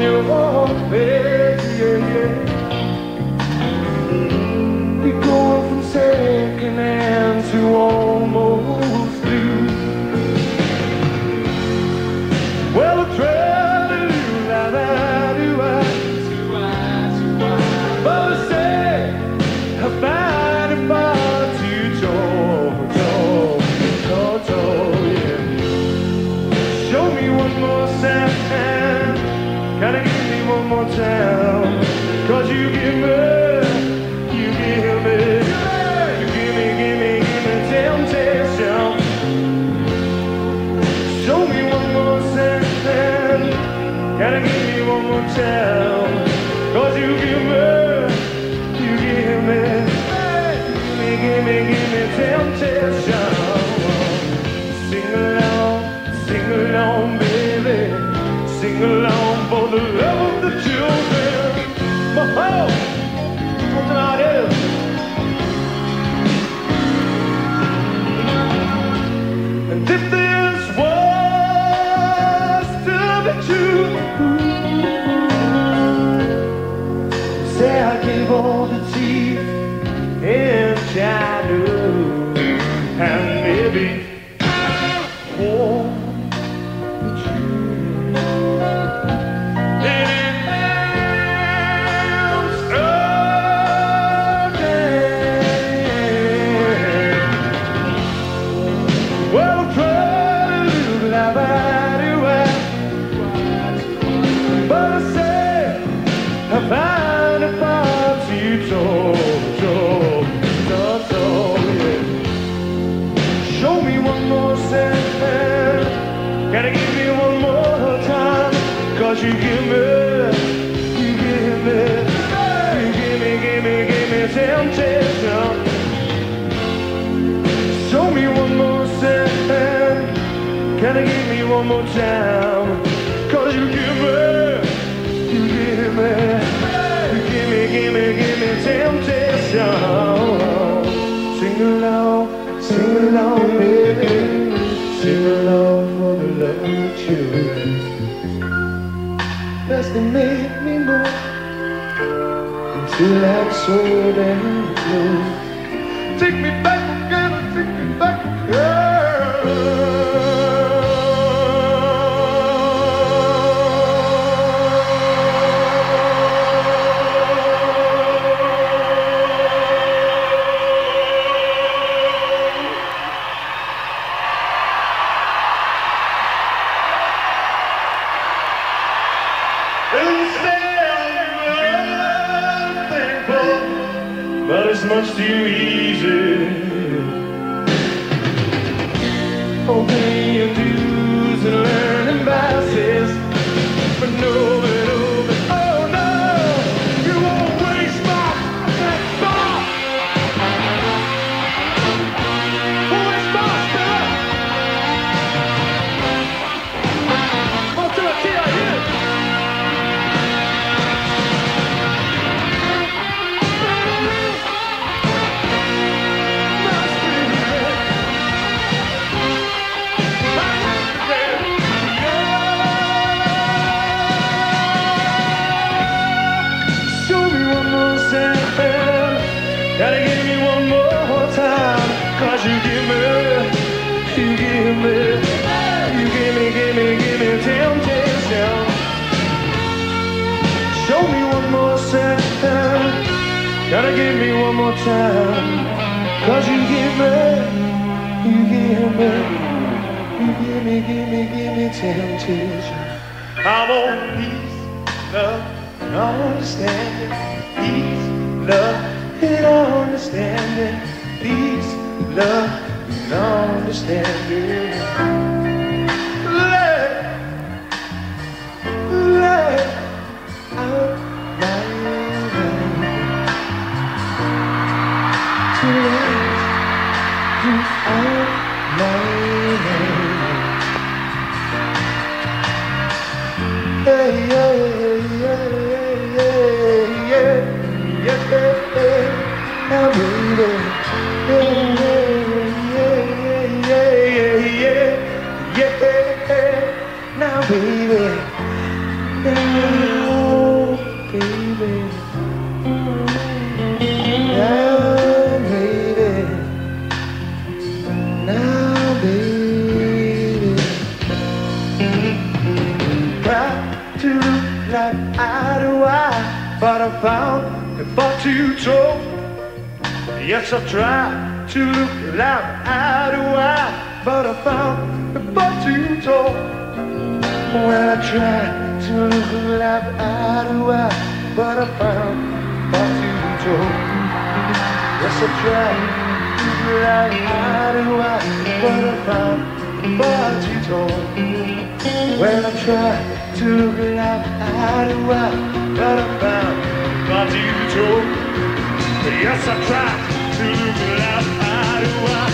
you won't be. seja. baby. you give me as they make me move until I'm so and blue. Take me back. but it's much too easy. Oh, baby, you give me, you give me, you give me, give me, give me temptation. Show me one more second, gotta give me one more time. Cause you give me, you give me, you give me, give me, give me temptation. I want peace, love, and understanding. Peace, love, and understanding. Peace love and understanding. Let, let out my. To let out my yeah. Yes, I tried to look like eye to eye, but I found the butt too tall. Well, I tried to look like eye to eye, but I found the butt too tall. Yes, I tried to look like eye to eye, but I found the butt too tall. Well, I tried to look like eye to eye, but I found butt too tall. Yes, I tried to look out eye to eye,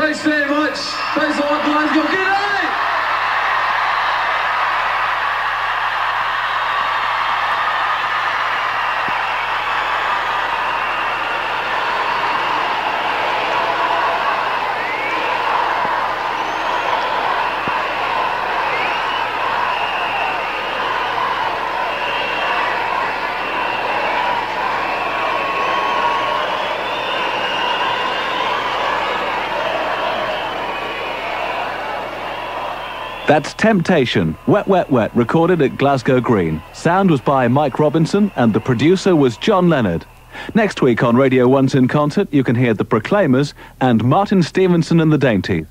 Thanks very much. Thanks a lot, Glasgow. Good night. That's Temptation, Wet Wet Wet, recorded at Glasgow Green. Sound was by Mike Robinson and the producer was John Leonard. Next week on Radio 1's In Concert, you can hear The Proclaimers and Martin Stephenson and the Daintees.